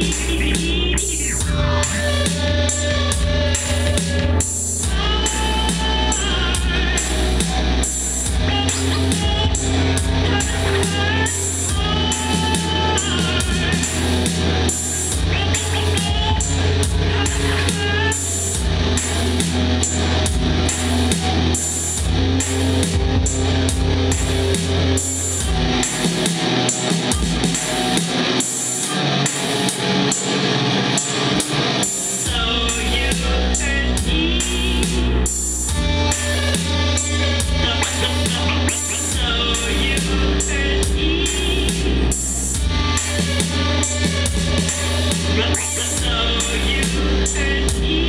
You. So you hurt me.